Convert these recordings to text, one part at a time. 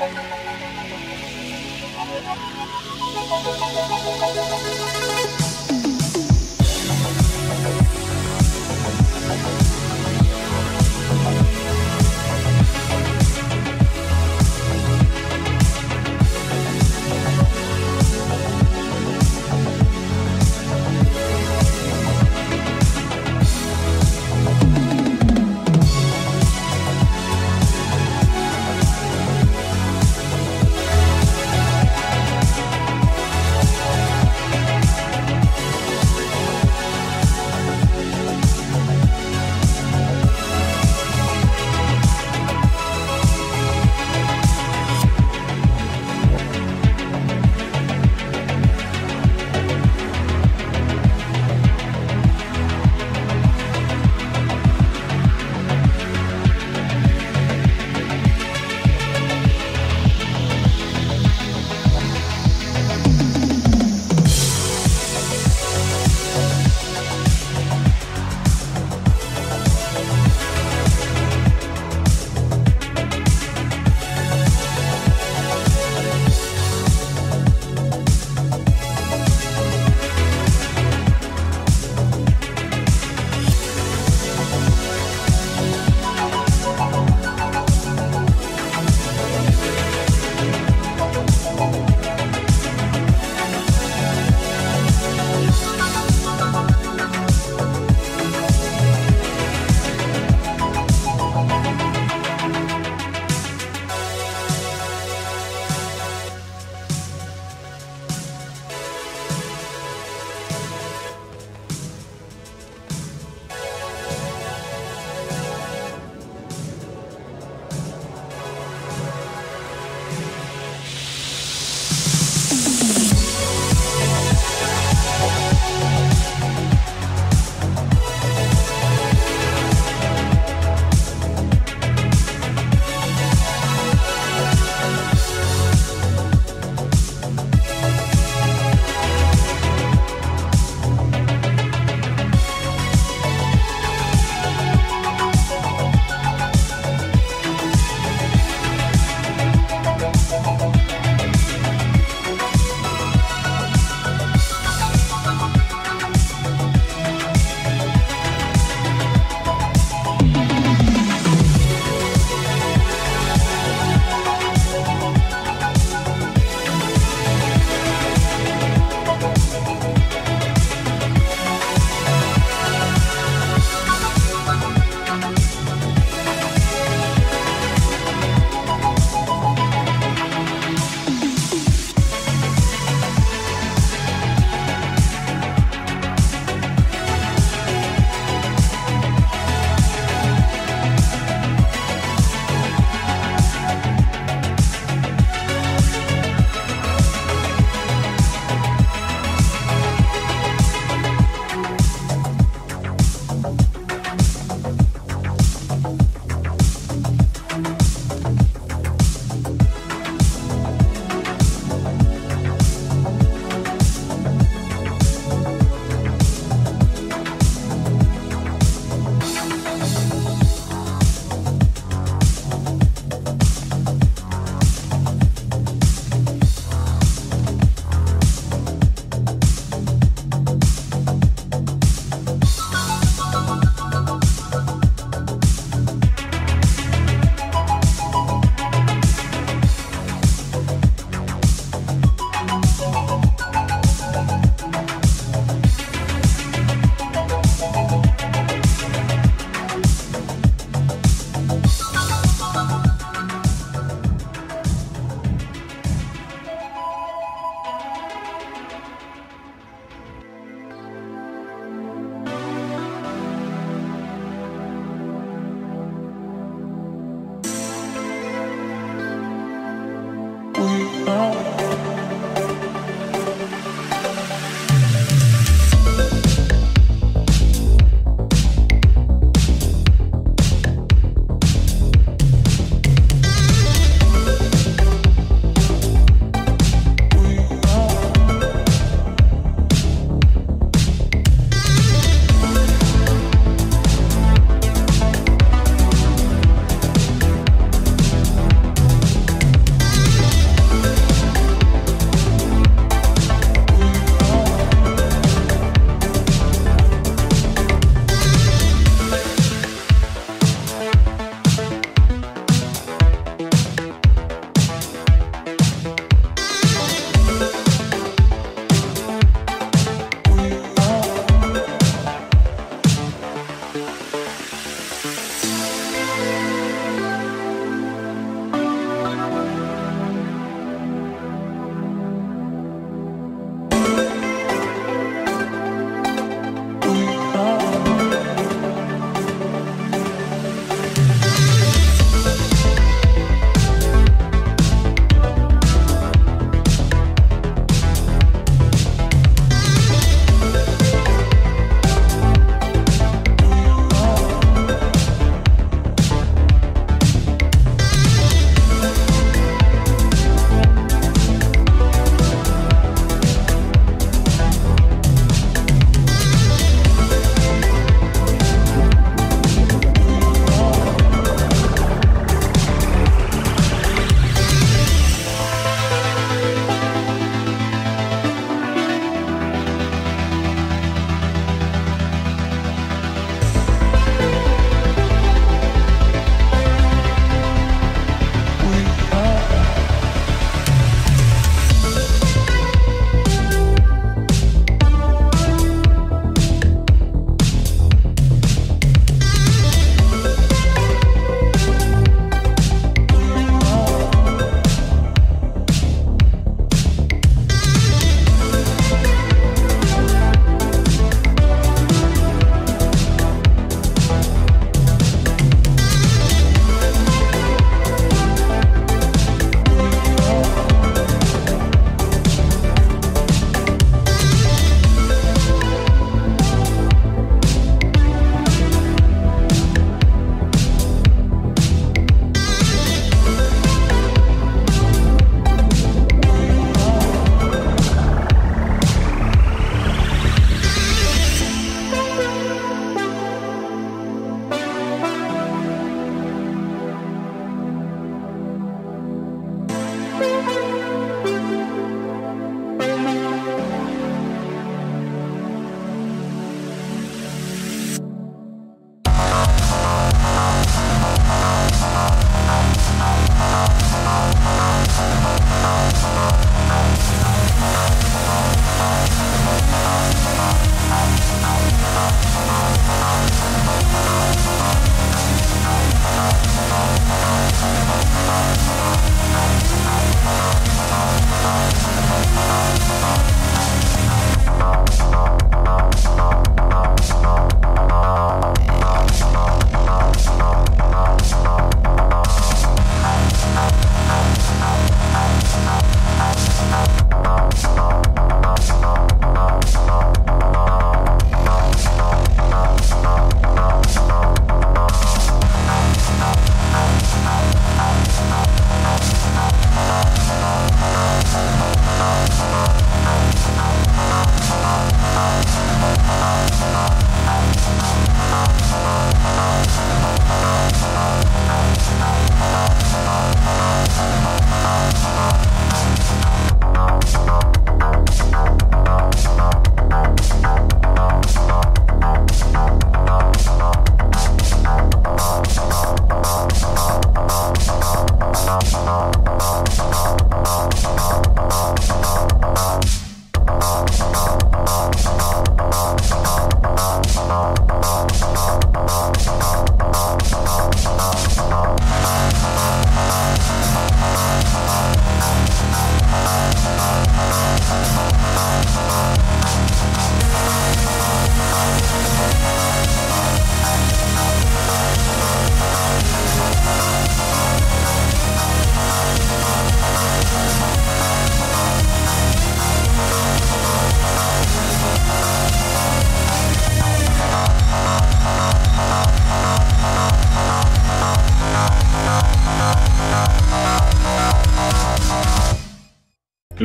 Thank you.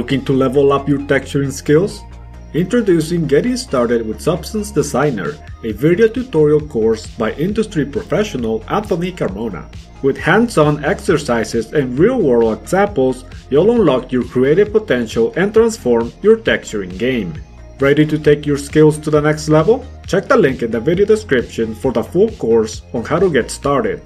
Looking to level up your texturing skills? Introducing Getting Started with Substance Designer, a video tutorial course by industry professional Anthony Carmona. With hands-on exercises and real-world examples, you'll unlock your creative potential and transform your texturing game. Ready to take your skills to the next level? Check the link in the video description for the full course on how to get started.